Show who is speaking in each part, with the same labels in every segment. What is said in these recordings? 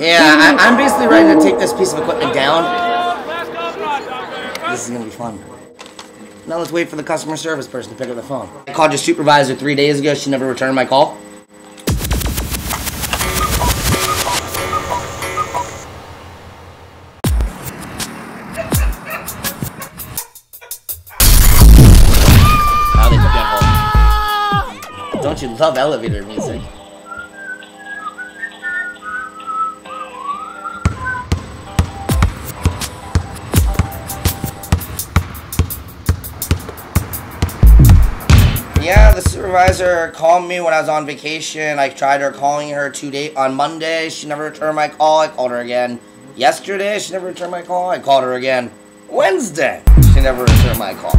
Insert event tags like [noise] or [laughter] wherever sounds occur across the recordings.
Speaker 1: Yeah, I, [laughs] I'm basically ready to take this piece of equipment down. This is gonna be fun. Now let's wait for the customer service person to pick up the phone. I called your supervisor three days ago. She never returned my call. They took me on hold. Don't you love elevator music? Yeah, the supervisor called me when I was on vacation. I tried her calling her two on Monday. She never returned my call. I called her again yesterday. She never returned my call. I called her again Wednesday. She never returned my call.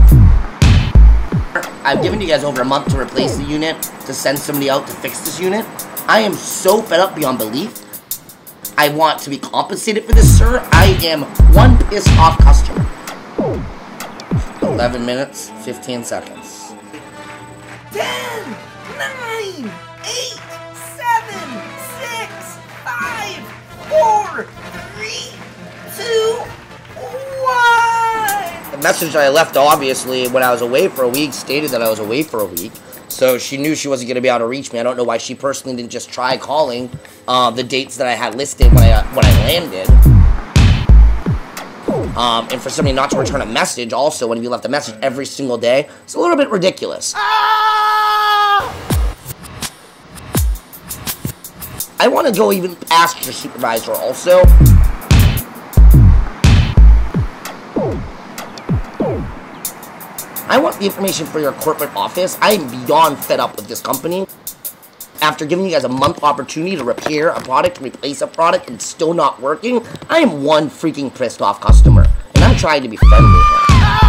Speaker 1: I've given you guys over a month to replace the unit, to send somebody out to fix this unit. I am so fed up beyond belief. I want to be compensated for this, sir. I am one pissed off customer. 11 minutes, 15 seconds.
Speaker 2: 10, 9, 8, 7, 6, 5, 4, 3, 2, 1.
Speaker 1: The message I left, obviously, when I was away for a week, stated that I was away for a week. So she knew she wasn't going to be able to reach me. I don't know why she personally didn't just try calling uh, the dates that I had listed when I uh, when I landed. Um, and for somebody not to return a message, also when you left a message every single day, it's a little bit ridiculous. I want to go even past your supervisor also. I want the information for your corporate office. I am beyond fed up with this company. After giving you guys a month opportunity to repair a product, replace a product, and still not working, I am one freaking pissed off customer. And I'm trying to be friendly here.